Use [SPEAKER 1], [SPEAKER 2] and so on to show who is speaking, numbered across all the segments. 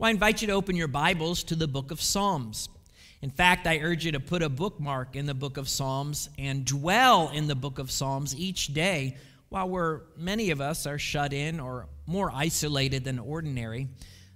[SPEAKER 1] Well, I invite you to open your Bibles to the book of Psalms. In fact, I urge you to put a bookmark in the book of Psalms and dwell in the book of Psalms each day while we're, many of us are shut in or more isolated than ordinary.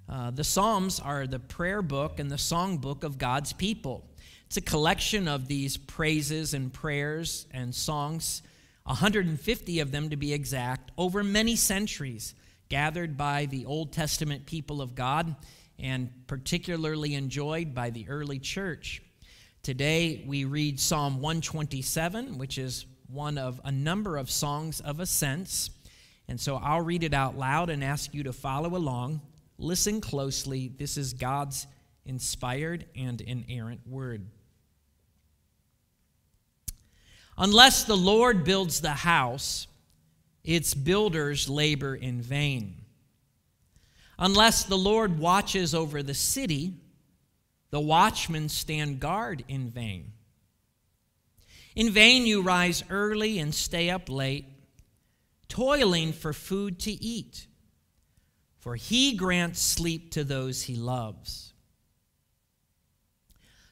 [SPEAKER 1] Uh, the Psalms are the prayer book and the song book of God's people. It's a collection of these praises and prayers and songs, 150 of them to be exact, over many centuries, gathered by the Old Testament people of God and particularly enjoyed by the early church. Today we read Psalm 127, which is one of a number of songs of ascents. And so I'll read it out loud and ask you to follow along. Listen closely. This is God's inspired and inerrant word. Unless the Lord builds the house, its builders labor in vain. Unless the Lord watches over the city, the watchmen stand guard in vain. In vain you rise early and stay up late, toiling for food to eat, for he grants sleep to those he loves.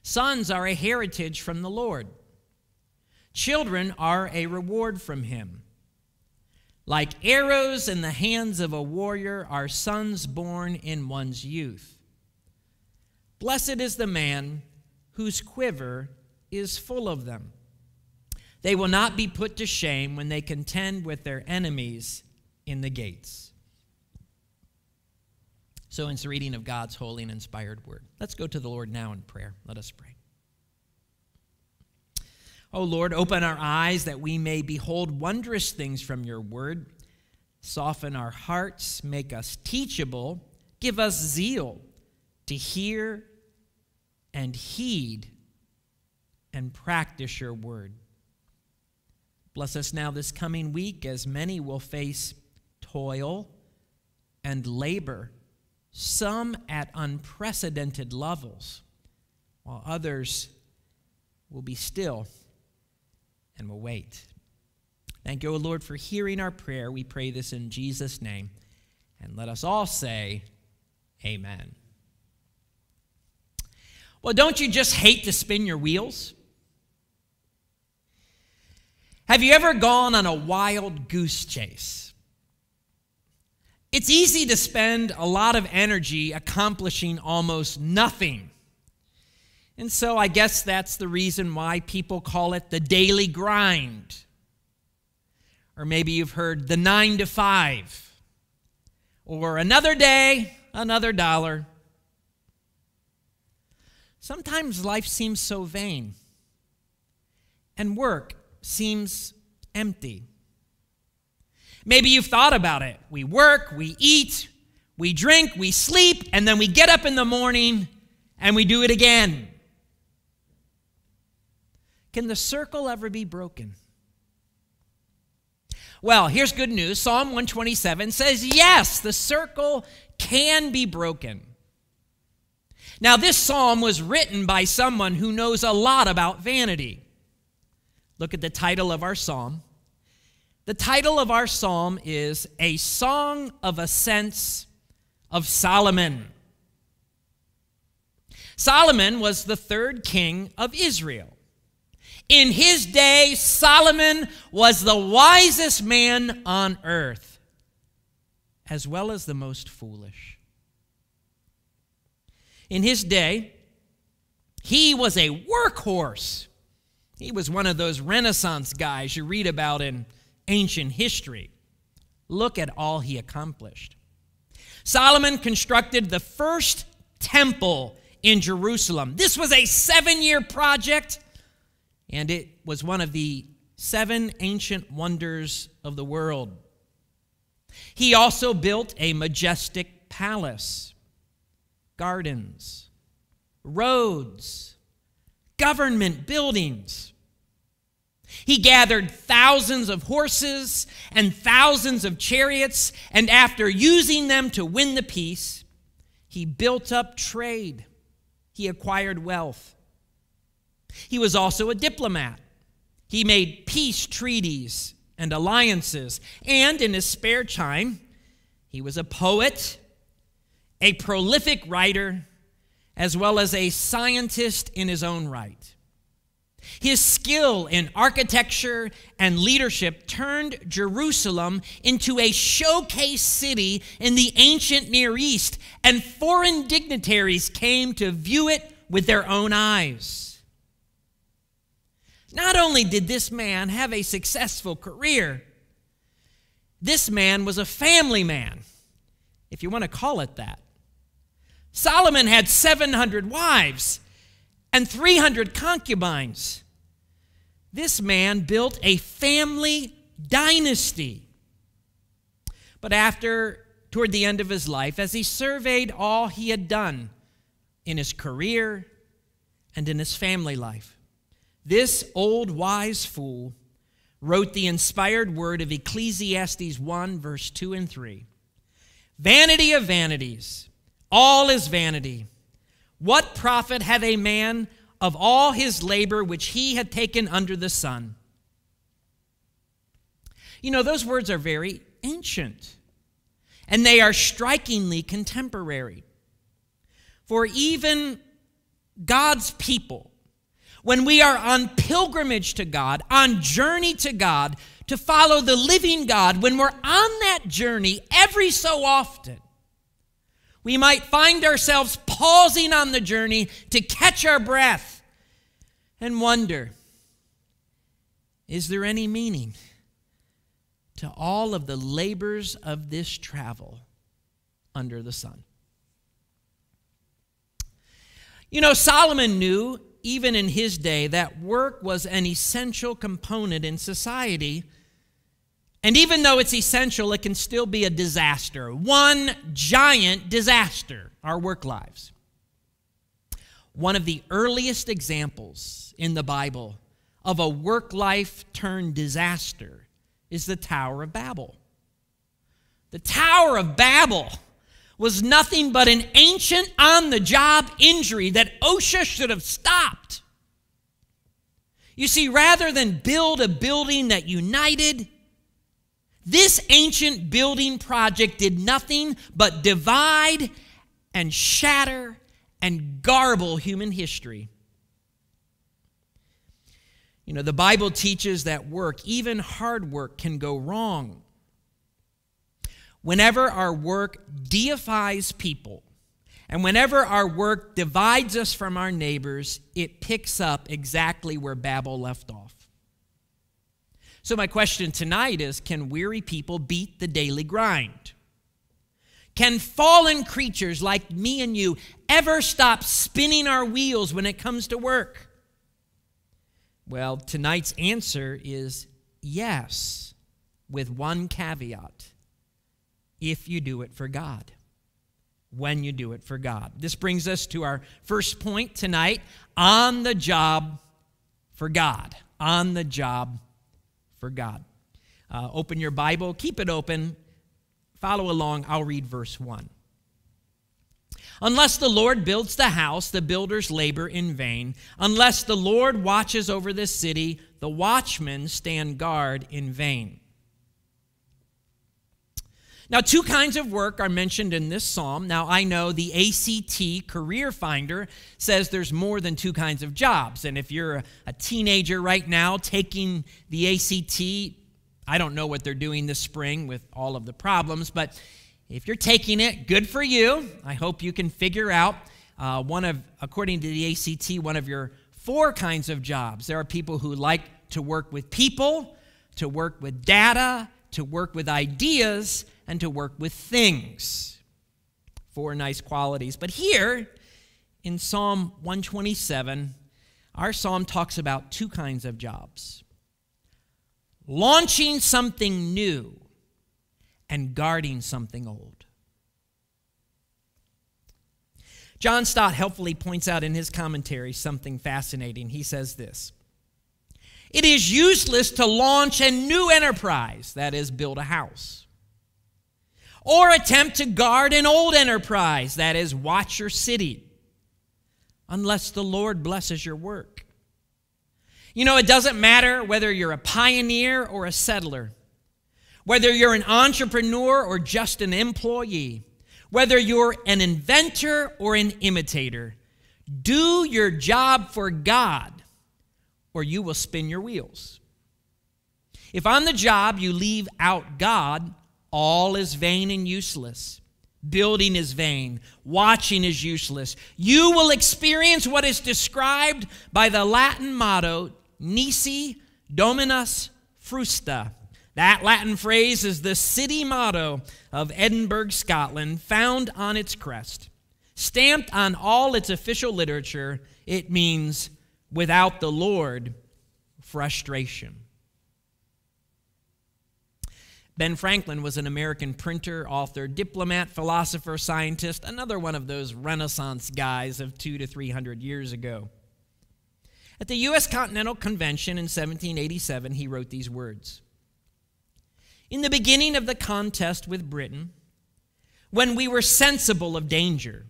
[SPEAKER 1] Sons are a heritage from the Lord, children are a reward from him. Like arrows in the hands of a warrior are sons born in one's youth. Blessed is the man whose quiver is full of them. They will not be put to shame when they contend with their enemies in the gates. So, it's the reading of God's holy and inspired word. Let's go to the Lord now in prayer. Let us pray. O Lord, open our eyes that we may behold wondrous things from your word. Soften our hearts, make us teachable, give us zeal to hear and heed and practice your word. Bless us now this coming week as many will face toil and labor, some at unprecedented levels, while others will be still and will wait. Thank you, O Lord, for hearing our prayer. We pray this in Jesus' name. And let us all say, Amen. Well, don't you just hate to spin your wheels? Have you ever gone on a wild goose chase? It's easy to spend a lot of energy accomplishing almost nothing. And so I guess that's the reason why people call it the daily grind. Or maybe you've heard the nine to five, or another day, another dollar. Sometimes life seems so vain, and work seems empty. Maybe you've thought about it. We work, we eat, we drink, we sleep, and then we get up in the morning and we do it again. Can the circle ever be broken? Well, here's good news. Psalm 127 says, yes, the circle can be broken. Now, this psalm was written by someone who knows a lot about vanity. Look at the title of our psalm. The title of our psalm is A Song of Ascents of Solomon. Solomon was the third king of Israel. In his day, Solomon was the wisest man on earth, as well as the most foolish. In his day, he was a workhorse. He was one of those Renaissance guys you read about in ancient history. Look at all he accomplished. Solomon constructed the first temple in Jerusalem. This was a seven year project and it was one of the seven ancient wonders of the world. He also built a majestic palace, gardens, roads, government buildings. He gathered thousands of horses and thousands of chariots, and after using them to win the peace, he built up trade. He acquired wealth. He was also a diplomat. He made peace treaties and alliances. And in his spare time, he was a poet a prolific writer, as well as a scientist in his own right. His skill in architecture and leadership turned Jerusalem into a showcase city in the ancient Near East, and foreign dignitaries came to view it with their own eyes. Not only did this man have a successful career, this man was a family man, if you want to call it that. Solomon had 700 wives and 300 concubines. This man built a family dynasty. But after, toward the end of his life, as he surveyed all he had done in his career and in his family life, this old wise fool wrote the inspired word of Ecclesiastes 1, verse 2 and 3. Vanity of vanities, all is vanity. What profit hath a man of all his labor which he had taken under the sun. You know, those words are very ancient, and they are strikingly contemporary. For even God's people, when we are on pilgrimage to God, on journey to God, to follow the living God, when we're on that journey every so often, we might find ourselves pausing on the journey to catch our breath and wonder is there any meaning to all of the labors of this travel under the sun? You know, Solomon knew, even in his day, that work was an essential component in society and even though it's essential, it can still be a disaster. One giant disaster, our work lives. One of the earliest examples in the Bible of a work life turned disaster is the Tower of Babel. The Tower of Babel was nothing but an ancient on the job injury that OSHA should have stopped. You see, rather than build a building that united, this ancient building project did nothing but divide and shatter and garble human history. You know, the Bible teaches that work, even hard work, can go wrong. Whenever our work deifies people, and whenever our work divides us from our neighbors, it picks up exactly where Babel left off. So, my question tonight is can weary people beat the daily grind? Can fallen creatures like me and you ever stop spinning our wheels when it comes to work? Well, tonight's answer is yes, with one caveat if you do it for God. When you do it for God. This brings us to our first point tonight on the job for God. On the job for God. Uh, open your Bible, keep it open, follow along. I'll read verse 1. Unless the Lord builds the house, the builders labor in vain. Unless the Lord watches over the city, the watchmen stand guard in vain. Now, two kinds of work are mentioned in this psalm. Now, I know the ACT Career Finder says there's more than two kinds of jobs. And if you're a teenager right now taking the ACT, I don't know what they're doing this spring with all of the problems, but if you're taking it, good for you. I hope you can figure out uh, one of, according to the ACT, one of your four kinds of jobs. There are people who like to work with people, to work with data, to work with ideas, and to work with things. Four nice qualities. But here in Psalm 127, our psalm talks about two kinds of jobs launching something new and guarding something old. John Stott helpfully points out in his commentary something fascinating. He says this It is useless to launch a new enterprise, that is, build a house or attempt to guard an old enterprise, that is, watch your city, unless the Lord blesses your work. You know, it doesn't matter whether you're a pioneer or a settler, whether you're an entrepreneur or just an employee, Whether you're an inventor or an imitator, do your job for God or you will spin your wheels. If on the job you leave out God, all is vain and useless. Building is vain. Watching is useless. You will experience what is described by the Latin motto, Nisi Dominus Frustra. That Latin phrase is the city motto of Edinburgh, Scotland, found on its crest. Stamped on all its official literature, it means, without the Lord, frustration. Ben Franklin was an American printer, author, diplomat, philosopher, scientist, another one of those Renaissance guys of two to three hundred years ago. At the U.S. Continental Convention in 1787, he wrote these words In the beginning of the contest with Britain, when we were sensible of danger,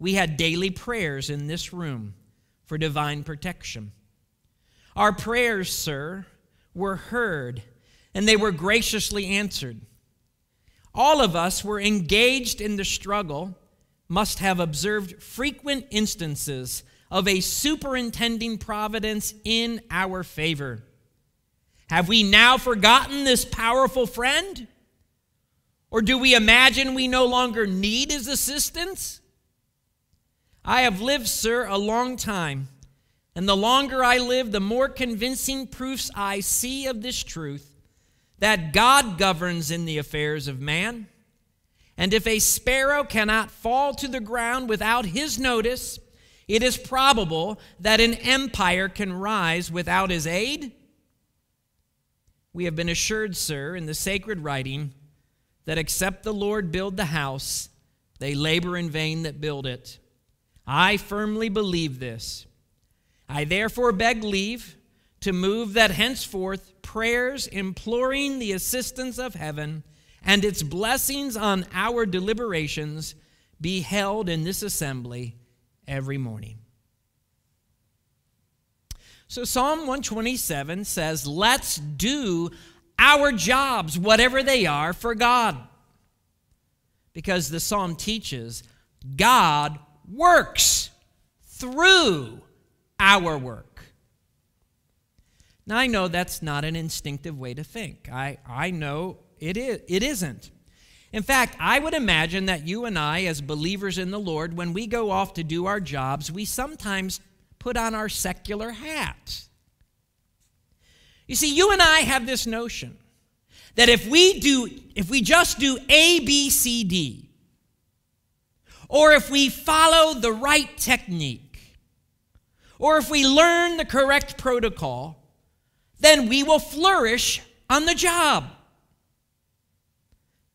[SPEAKER 1] we had daily prayers in this room for divine protection. Our prayers, sir, were heard and they were graciously answered. All of us were engaged in the struggle, must have observed frequent instances of a superintending providence in our favor. Have we now forgotten this powerful friend? Or do we imagine we no longer need his assistance? I have lived, sir, a long time, and the longer I live, the more convincing proofs I see of this truth that God governs in the affairs of man. And if a sparrow cannot fall to the ground without his notice, it is probable that an empire can rise without his aid. We have been assured, sir, in the sacred writing, that except the Lord build the house, they labor in vain that build it. I firmly believe this. I therefore beg leave to move that henceforth prayers imploring the assistance of heaven and its blessings on our deliberations be held in this assembly every morning. So, Psalm 127 says, Let's do our jobs, whatever they are, for God. Because the psalm teaches God works through our work. Now, I know that's not an instinctive way to think. I, I know it, is, it isn't. In fact, I would imagine that you and I, as believers in the Lord, when we go off to do our jobs, we sometimes put on our secular hats. You see, you and I have this notion that if we do, if we just do A, B, C, D, or if we follow the right technique, or if we learn the correct protocol, then we will flourish on the job.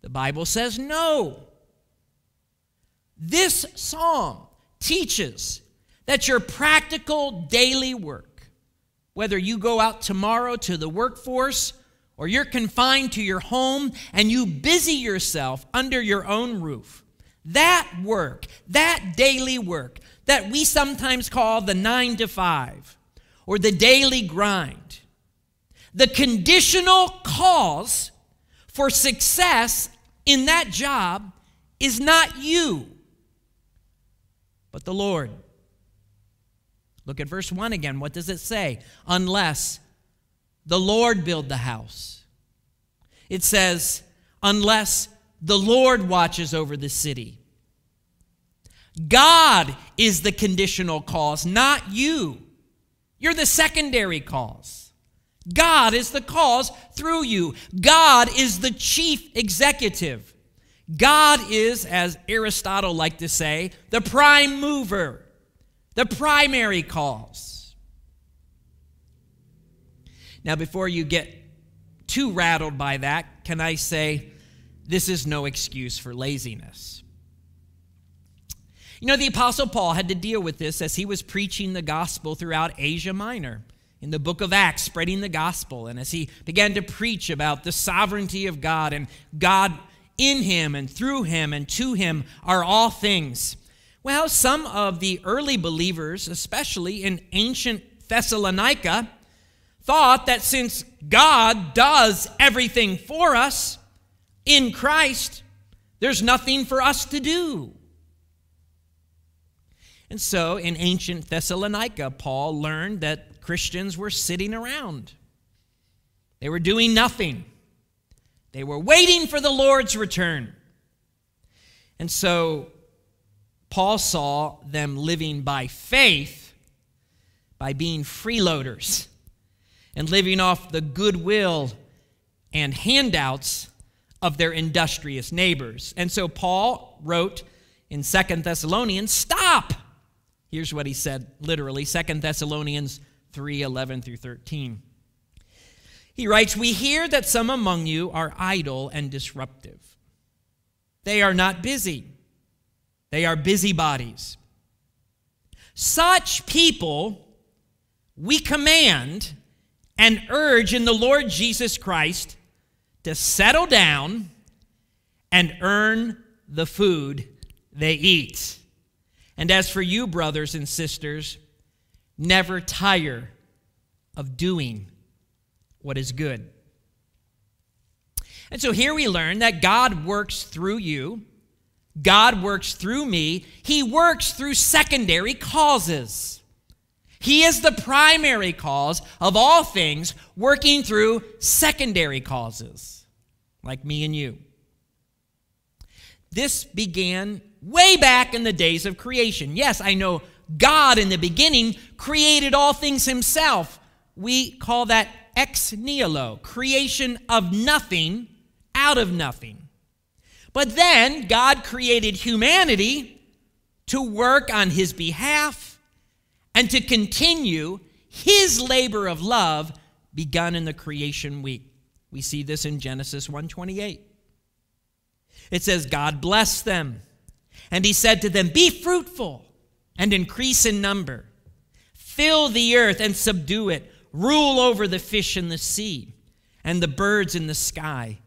[SPEAKER 1] The Bible says no. This psalm teaches that your practical daily work, whether you go out tomorrow to the workforce or you're confined to your home and you busy yourself under your own roof, that work, that daily work that we sometimes call the nine to five or the daily grind, the conditional cause for success in that job is not you, but the Lord. Look at verse 1 again. What does it say? Unless the Lord build the house. It says, unless the Lord watches over the city. God is the conditional cause, not you. You're the secondary cause. God is the cause through you. God is the chief executive. God is, as Aristotle liked to say, the prime mover, the primary cause. Now, before you get too rattled by that, can I say this is no excuse for laziness? You know, the Apostle Paul had to deal with this as he was preaching the gospel throughout Asia Minor in the book of Acts, spreading the gospel. And as he began to preach about the sovereignty of God and God in him and through him and to him are all things. Well, some of the early believers, especially in ancient Thessalonica, thought that since God does everything for us in Christ, There's nothing for us to do. And so in ancient Thessalonica, Paul learned that Christians were sitting around. They were doing nothing. They were waiting for the Lord's return. And so Paul saw them living by faith, by being freeloaders, and living off the goodwill and handouts of their industrious neighbors. And so Paul wrote in Second Thessalonians, Stop! Here's what he said literally Second Thessalonians 3 11 through 13. He writes, We hear that some among you are idle and disruptive. They are not busy, they are busybodies. Such people we command and urge in the Lord Jesus Christ to settle down and earn the food they eat. And as for you, brothers and sisters, never tire of doing what is good. And so here we learn that God works through you, God works through me, He works through secondary causes. He is the primary cause of all things, working through secondary causes, like me and you. This began way back in the days of creation. Yes, I know God in the beginning created all things himself. We call that ex nihilo, creation of nothing out of nothing. But then God created humanity to work on his behalf and to continue his labor of love begun in the creation week. We see this in Genesis 1:28. It says God blessed them and he said to them, Be fruitful and increase in number, fill the earth and subdue it, rule over the fish in the sea and the birds in the sky,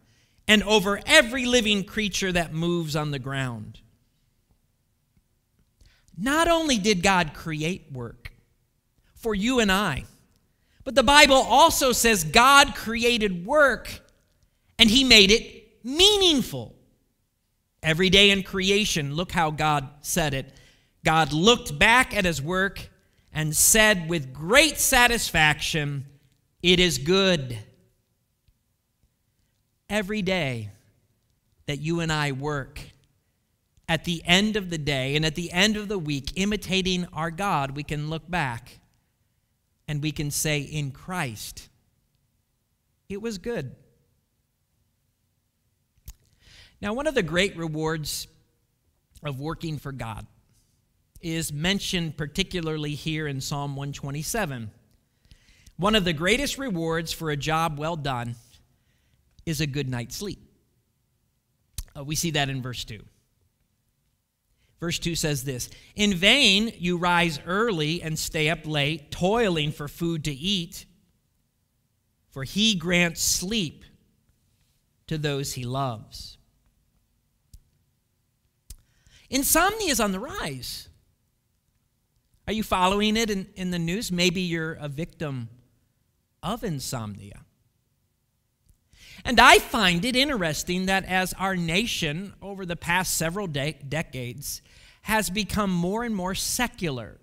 [SPEAKER 1] and over every living creature that moves on the ground. Not only did God create work for you and I, but the Bible also says God created work and he made it meaningful. Every day in creation, look how God said it. God looked back at his work and said with great satisfaction, It is good. Every day that you and I work, at the end of the day and at the end of the week, imitating our God, we can look back and we can say, In Christ, it was good. Now, one of the great rewards of working for God is mentioned particularly here in Psalm 127. One of the greatest rewards for a job well done is a good night's sleep. Uh, we see that in verse 2. Verse 2 says this In vain you rise early and stay up late, toiling for food to eat, for he grants sleep to those he loves. Insomnia is on the rise. Are you following it in, in the news? Maybe you're a victim of insomnia. And I find it interesting that as our nation over the past several de- decades has become more and more secular,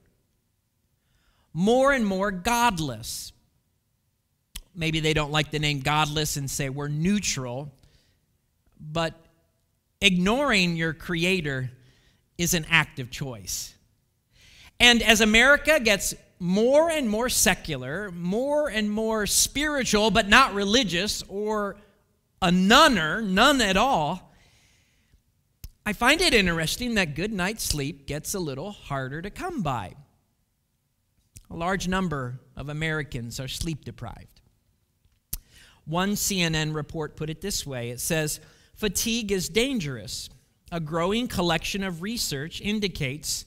[SPEAKER 1] more and more godless. Maybe they don't like the name godless and say we're neutral, but ignoring your creator is an active choice. And as America gets more and more secular, more and more spiritual, but not religious, or a nunner, none at all, I find it interesting that good night's sleep gets a little harder to come by. A large number of Americans are sleep deprived. One CNN report put it this way it says, Fatigue is dangerous a growing collection of research indicates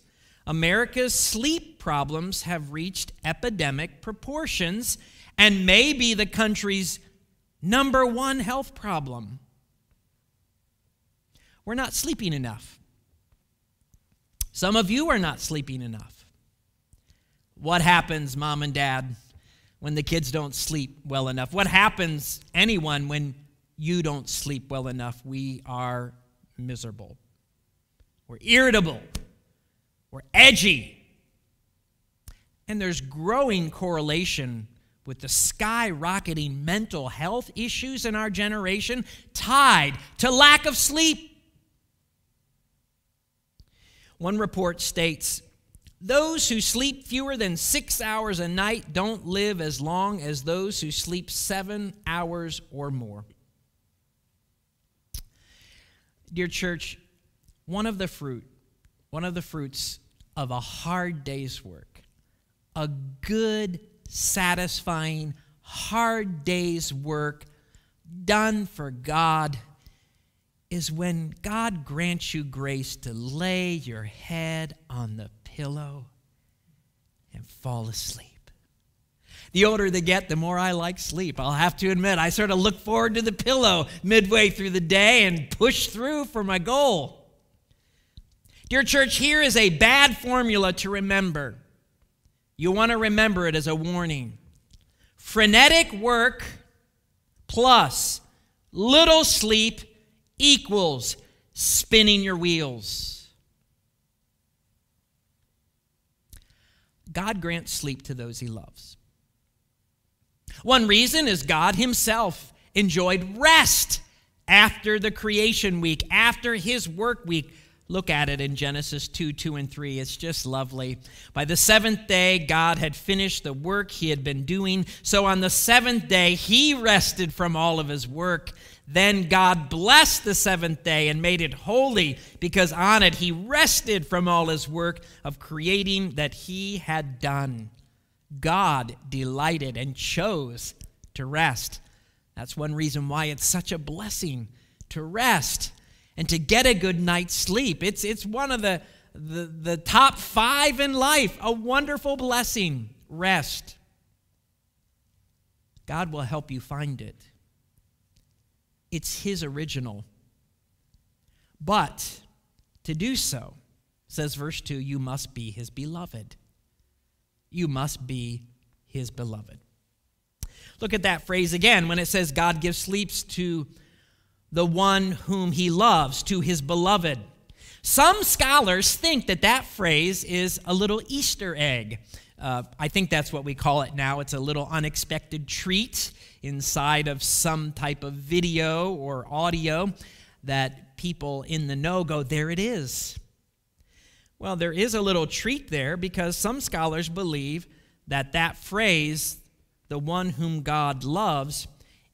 [SPEAKER 1] America's sleep problems have reached epidemic proportions and may be the country's number one health problem. We're not sleeping enough. Some of you are not sleeping enough. What happens, mom and dad, when the kids don't sleep well enough? What happens, anyone, when you don't sleep well enough? We are miserable. We're irritable. We're edgy. And there's growing correlation with the skyrocketing mental health issues in our generation tied to lack of sleep. One report states those who sleep fewer than six hours a night don't live as long as those who sleep seven hours or more. Dear church, one of the fruit, one of the fruits of a hard day's work, a good, satisfying, hard day's work done for God is when God grants you grace to lay your head on the pillow and fall asleep. The older they get, the more I like sleep. I'll have to admit, I sort of look forward to the pillow midway through the day and push through for my goal. Dear church, here is a bad formula to remember. You want to remember it as a warning. Frenetic work plus little sleep equals spinning your wheels. God grants sleep to those he loves. One reason is God himself enjoyed rest after the creation week, after his work week. Look at it in Genesis 2 2 and 3. It's just lovely. By the seventh day, God had finished the work he had been doing. So on the seventh day, he rested from all of his work. Then God blessed the seventh day and made it holy because on it he rested from all his work of creating that he had done. God delighted and chose to rest. That's one reason why it's such a blessing to rest and to get a good night's sleep. It's, it's one of the, the, the top five in life, a wonderful blessing. Rest. God will help you find it. It's His original. But to do so, says verse 2, you must be His beloved. You must be His beloved. Look at that phrase again when it says God gives sleeps to the one whom He loves, to His beloved. Some scholars think that that phrase is a little Easter egg. Uh, I think that's what we call it now. It's a little unexpected treat inside of some type of video or audio that people in the know go, there it is. Well, there is a little treat there because some scholars believe that that phrase, the one whom God loves,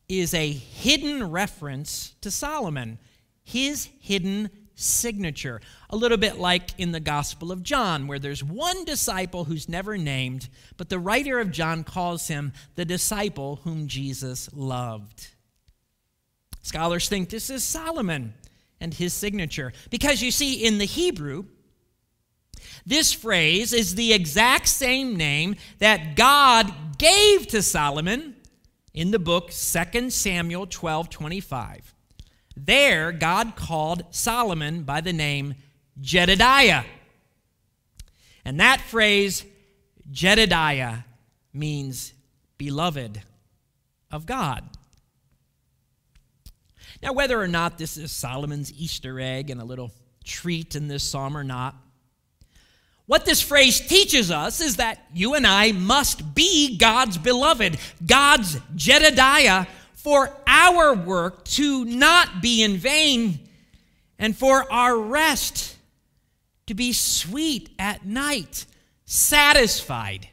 [SPEAKER 1] is a hidden reference to Solomon, his hidden signature. A little bit like in the Gospel of John, where there's one disciple who's never named, but the writer of John calls him the disciple whom Jesus loved. Scholars think this is Solomon and his signature. Because you see, in the Hebrew, this phrase is the exact same name that God gave to Solomon in the book 2 Samuel 12 25. There, God called Solomon by the name Jedediah. And that phrase, Jedediah, means beloved of God. Now, whether or not this is Solomon's Easter egg and a little treat in this psalm or not, what this phrase teaches us is that you and I must be God's beloved, God's Jedediah, for our work to not be in vain and for our rest to be sweet at night, satisfied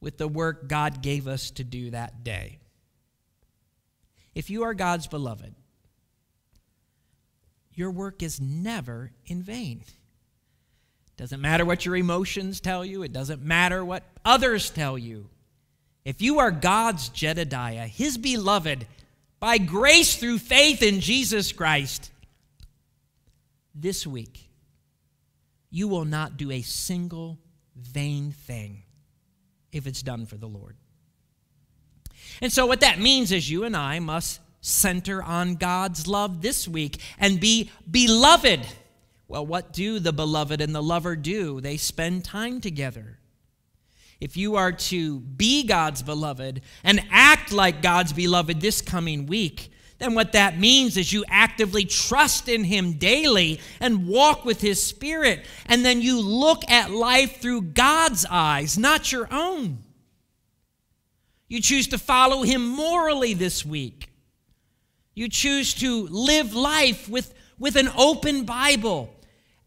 [SPEAKER 1] with the work God gave us to do that day. If you are God's beloved, your work is never in vain. Doesn't matter what your emotions tell you, it doesn't matter what others tell you. If you are God's Jedediah, his beloved, by grace through faith in Jesus Christ, this week, you will not do a single vain thing if it's done for the Lord. And so, what that means is you and I must center on God's love this week and be beloved well, what do the beloved and the lover do? They spend time together. If you are to be God's beloved and act like God's beloved this coming week, then what that means is you actively trust in Him daily and walk with His Spirit. And then you look at life through God's eyes, not your own. You choose to follow Him morally this week. You choose to live life with, with an open Bible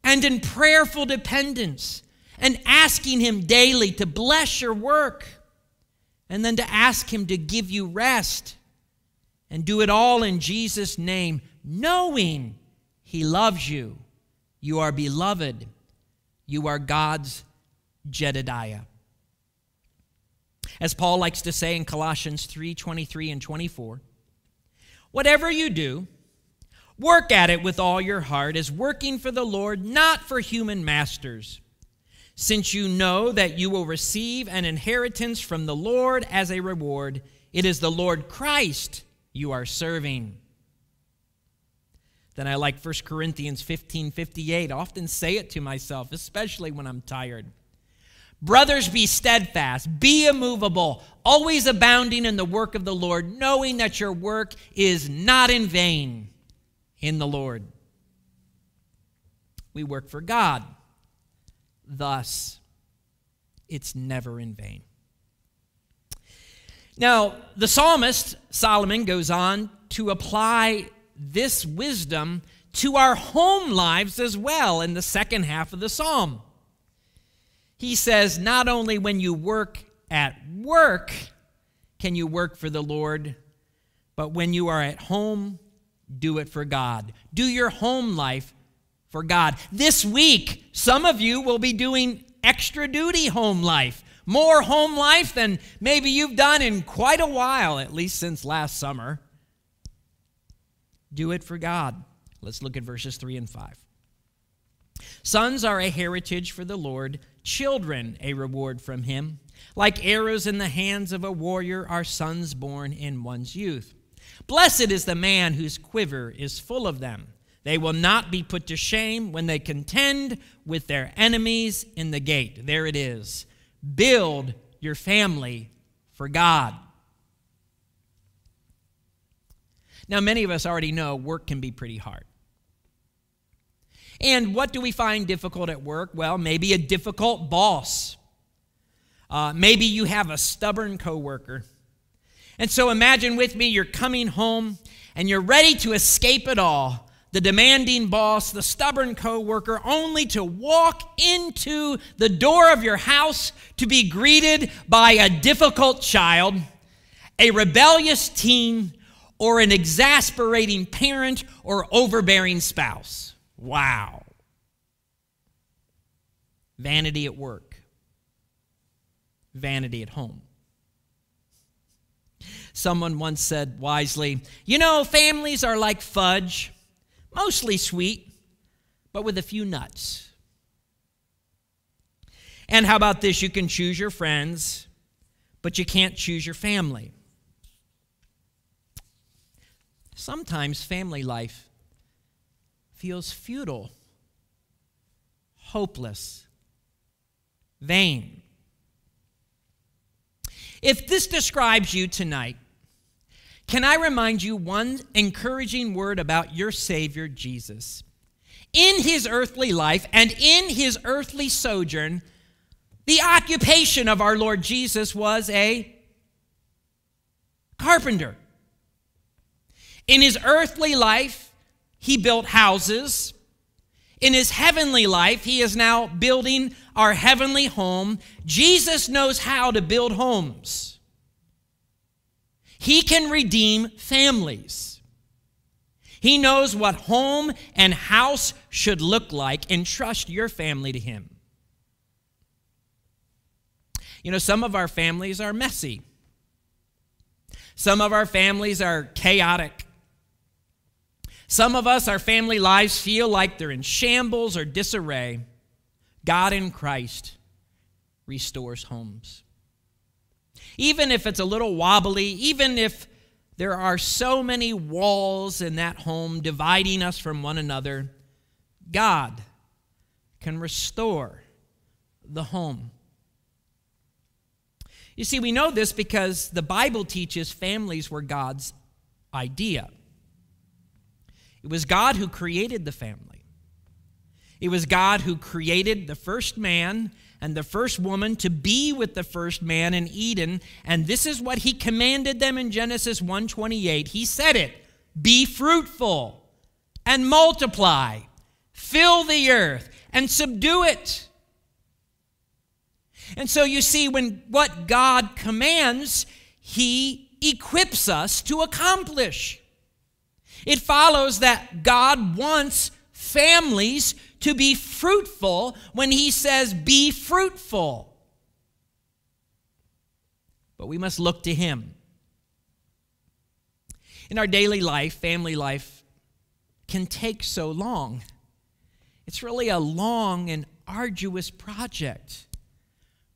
[SPEAKER 1] and in prayerful dependence and asking Him daily to bless your work and then to ask Him to give you rest and do it all in Jesus' name, knowing He loves you. You are beloved. You are God's Jedediah. As Paul likes to say in Colossians 3 23 and 24, whatever you do, work at it with all your heart as working for the Lord, not for human masters, since you know that you will receive an inheritance from the Lord as a reward. It is the Lord Christ you are serving. Then I like 1 Corinthians 15 58. I often say it to myself, especially when I'm tired. Brothers, be steadfast, be immovable, always abounding in the work of the Lord, knowing that your work is not in vain in the Lord. We work for God, thus, it's never in vain. Now, the psalmist, Solomon, goes on to apply this wisdom to our home lives as well in the second half of the psalm. He says, Not only when you work at work can you work for the Lord, but when you are at home, do it for God. Do your home life for God. This week, some of you will be doing extra duty home life more home life than maybe you've done in quite a while, at least since last summer. Do it for God. Let's look at verses 3 and 5. Sons are a heritage for the Lord, children a reward from him. Like arrows in the hands of a warrior are sons born in one's youth. Blessed is the man whose quiver is full of them. They will not be put to shame when they contend with their enemies in the gate. There it is. Build your family for God. Now, many of us already know work can be pretty hard. And what do we find difficult at work? Well, maybe a difficult boss. Uh, maybe you have a stubborn coworker. And so imagine with me, you're coming home and you're ready to escape it all the demanding boss, the stubborn coworker, only to walk into the door of your house to be greeted by a difficult child, a rebellious teen, or an exasperating parent or overbearing spouse. Wow. Vanity at work, vanity at home. Someone once said wisely, You know, families are like fudge mostly sweet, but with a few nuts. And how about this? You can choose your friends, but you can't choose your family. Sometimes family life feels futile, hopeless, vain. If this describes you tonight, can I remind you one encouraging word about your Savior, Jesus? In his earthly life and in his earthly sojourn, the occupation of our Lord Jesus was a carpenter. In his earthly life, he built houses. In his heavenly life, he is now building our heavenly home. Jesus knows how to build homes. He can redeem families. He knows what home and house should look like, and trust your family to Him. You know, some of our families are messy, some of our families are chaotic. Some of us, our family lives feel like they're in shambles or disarray. God in Christ restores homes even if it's a little wobbly, even if there are so many walls in that home dividing us from one another, God can restore the home. You see, we know this because the Bible teaches families were God's idea. It was God who created the family. It was God who created the first man and the first woman to be with the first man in Eden, and this is what he commanded them in Genesis 1:28. He said it, "Be fruitful and multiply, fill the earth and subdue it." And so you see when what God commands, he equips us to accomplish. It follows that God wants families to be fruitful when he says, Be fruitful. But we must look to him. In our daily life, family life can take so long. It's really a long and arduous project,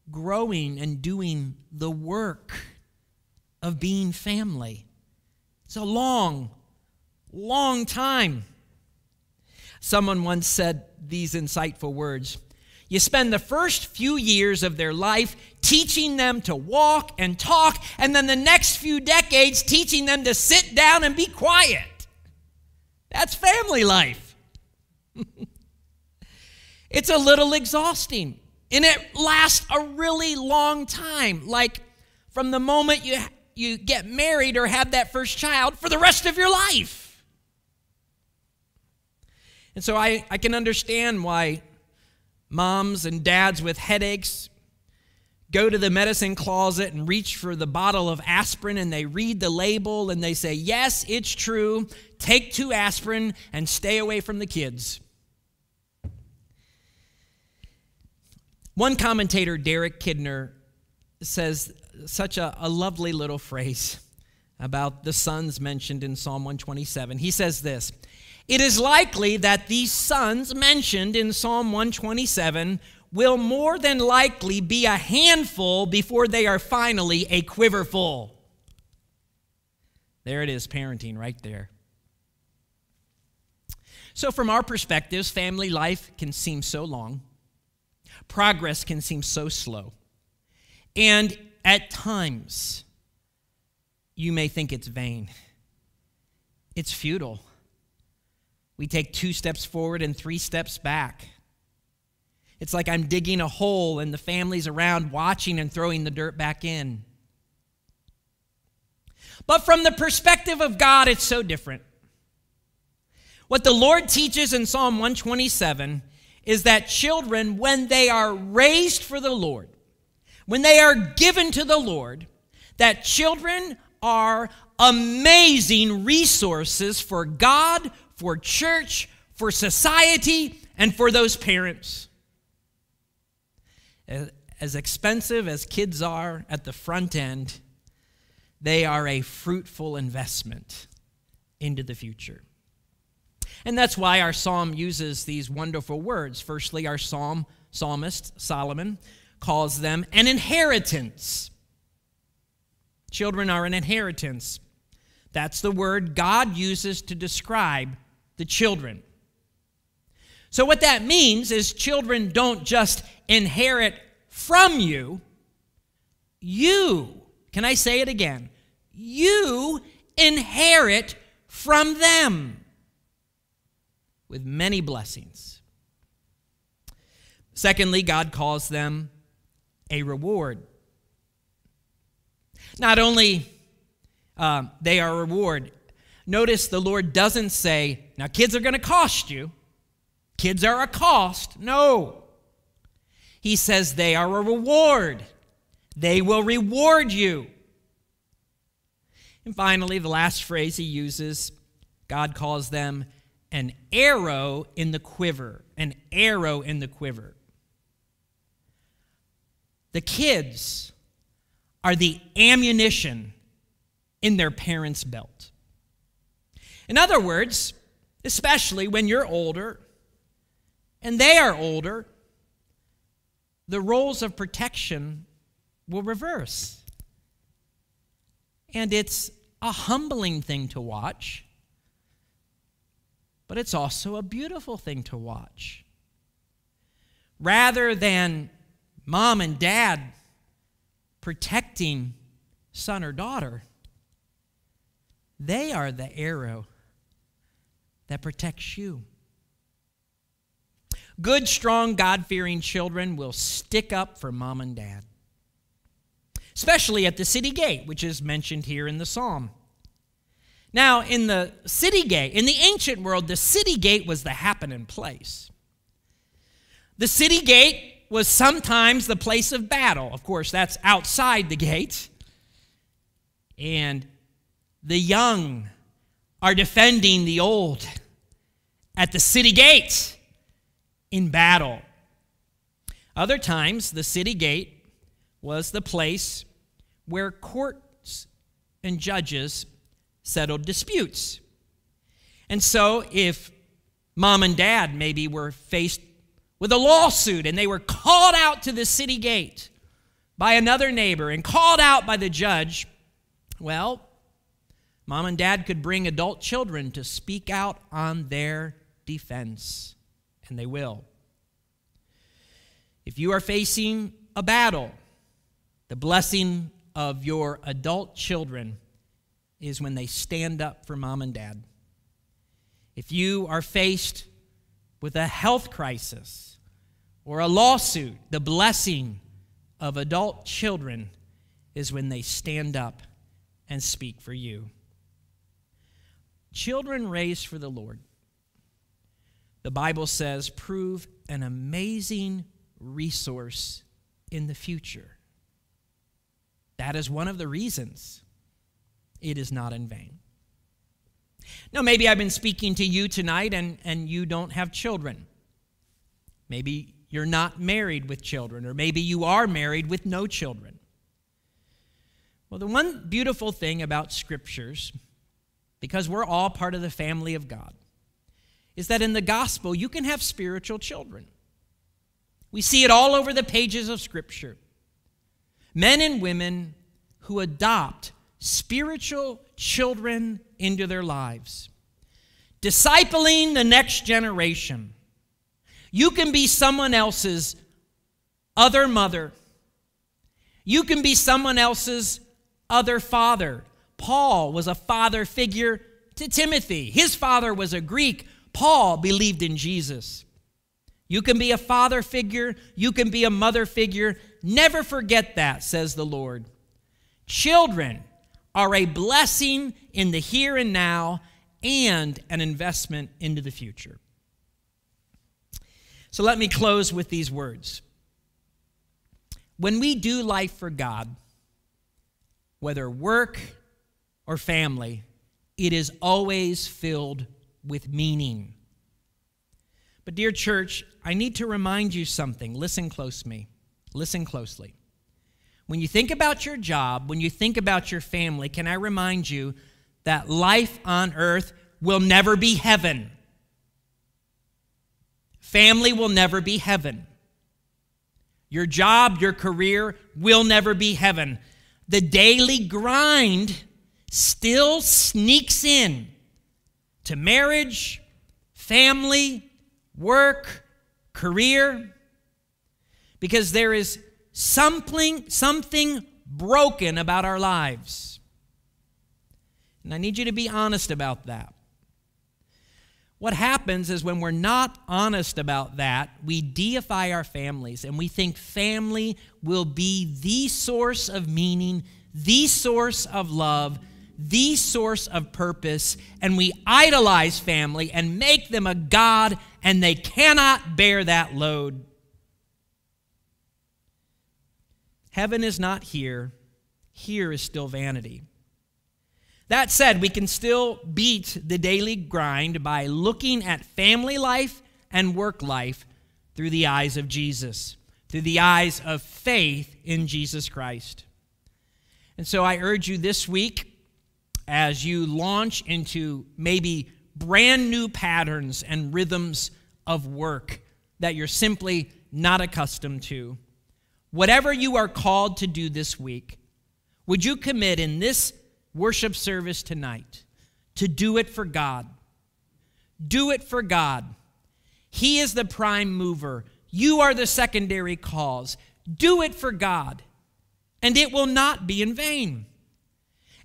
[SPEAKER 1] growing and doing the work of being family. It's a long, long time. Someone once said these insightful words You spend the first few years of their life teaching them to walk and talk, and then the next few decades teaching them to sit down and be quiet. That's family life. it's a little exhausting, and it lasts a really long time. Like from the moment you, you get married or have that first child for the rest of your life. And so I, I can understand why moms and dads with headaches go to the medicine closet and reach for the bottle of aspirin and they read the label and they say, Yes, it's true. Take two aspirin and stay away from the kids. One commentator, Derek Kidner, says such a, a lovely little phrase about the sons mentioned in Psalm 127. He says this it is likely that these sons mentioned in Psalm 127 will more than likely be a handful before they are finally a quiverful. There it is, parenting right there. So, from our perspectives, family life can seem so long, progress can seem so slow, and at times you may think it's vain, it's futile we take two steps forward and three steps back. It's like I'm digging a hole and the family's around watching and throwing the dirt back in. But from the perspective of God, it's so different. What the Lord teaches in Psalm 127 is that children, when they are raised for the Lord, when they are given to the Lord, that children are amazing resources for God, for church, for society, and for those parents. As expensive as kids are at the front end, they are a fruitful investment into the future. And that's why our psalm uses these wonderful words. Firstly, our psalm psalmist Solomon calls them an inheritance. Children are an inheritance. That's the word God uses to describe the children. So, what that means is children don't just inherit from you, you, can I say it again? You inherit from them with many blessings. Secondly, God calls them a reward. Not only uh, they are a reward, Notice the Lord doesn't say, now kids are going to cost you. Kids are a cost. No. He says they are a reward. They will reward you. And finally, the last phrase he uses, God calls them an arrow in the quiver. An arrow in the quiver. The kids are the ammunition in their parents' belt. In other words, especially when you're older and they are older, the roles of protection will reverse. And it's a humbling thing to watch, but it's also a beautiful thing to watch. Rather than mom and dad protecting son or daughter, they are the arrow that protects you. Good, strong, God fearing children will stick up for mom and dad, especially at the city gate, which is mentioned here in the psalm. Now, in the city gate, in the ancient world, the city gate was the happening place. The city gate was sometimes the place of battle. Of course, that's outside the gate. And the young are defending the old at the city gate in battle. Other times, the city gate was the place where courts and judges settled disputes. And so, if mom and dad maybe were faced with a lawsuit and they were called out to the city gate by another neighbor and called out by the judge, well, mom and dad could bring adult children to speak out on their defense, and they will. If you are facing a battle, the blessing of your adult children is when they stand up for mom and dad. If you are faced with a health crisis or a lawsuit, the blessing of adult children is when they stand up and speak for you. Children raised for the Lord the Bible says, prove an amazing resource in the future. That is one of the reasons it is not in vain. Now, maybe I've been speaking to you tonight and, and you don't have children. Maybe you're not married with children, or maybe you are married with no children. Well, the one beautiful thing about scriptures, because we're all part of the family of God, is that in the gospel, you can have spiritual children. We see it all over the pages of Scripture. Men and women who adopt spiritual children into their lives, discipling the next generation. You can be someone else's other mother. You can be someone else's other father. Paul was a father figure to Timothy. His father was a Greek Paul believed in Jesus. You can be a father figure, you can be a mother figure. Never forget that, says the Lord. Children are a blessing in the here and now and an investment into the future. So let me close with these words. When we do life for God, whether work or family, it is always filled with meaning. But, dear church, I need to remind you something. Listen close me. Listen closely. When you think about your job, when you think about your family, can I remind you that life on earth will never be heaven? Family will never be heaven. Your job, your career will never be heaven. The daily grind still sneaks in to marriage, family, work, career, because there is something, something broken about our lives. And I need you to be honest about that. What happens is when we're not honest about that, we deify our families and we think family will be the source of meaning, the source of love, the source of purpose, and we idolize family and make them a God, and they cannot bear that load. Heaven is not here, here is still vanity. That said, we can still beat the daily grind by looking at family life and work life through the eyes of Jesus, through the eyes of faith in Jesus Christ. And so I urge you this week as you launch into maybe brand new patterns and rhythms of work that you're simply not accustomed to. Whatever you are called to do this week, would you commit in this worship service tonight to do it for God? Do it for God. He is the prime mover. You are the secondary cause. Do it for God, and it will not be in vain.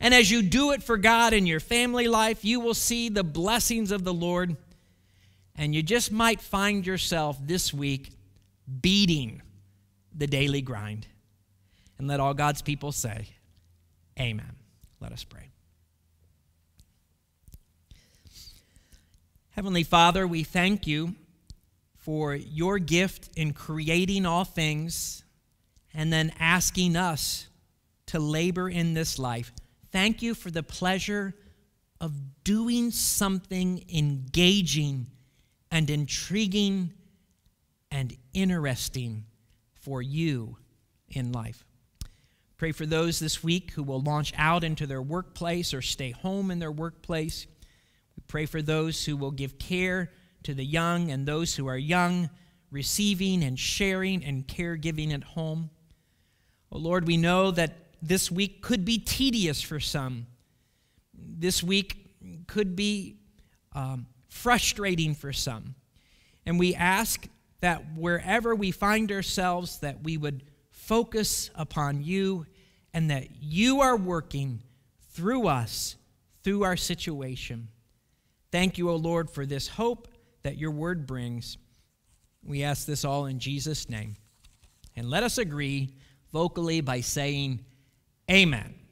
[SPEAKER 1] And as you do it for God in your family life, you will see the blessings of the Lord. And you just might find yourself this week beating the daily grind. And let all God's people say, Amen. Let us pray. Heavenly Father, we thank you for your gift in creating all things and then asking us to labor in this life. Thank you for the pleasure of doing something engaging and intriguing and interesting for you in life. Pray for those this week who will launch out into their workplace or stay home in their workplace. We pray for those who will give care to the young and those who are young, receiving and sharing and caregiving at home. Oh Lord, we know that this week could be tedious for some. This week could be um, frustrating for some. And we ask that wherever we find ourselves, that we would focus upon you and that you are working through us, through our situation. Thank you, O Lord, for this hope that your word brings. We ask this all in Jesus' name. And let us agree vocally by saying, Amen.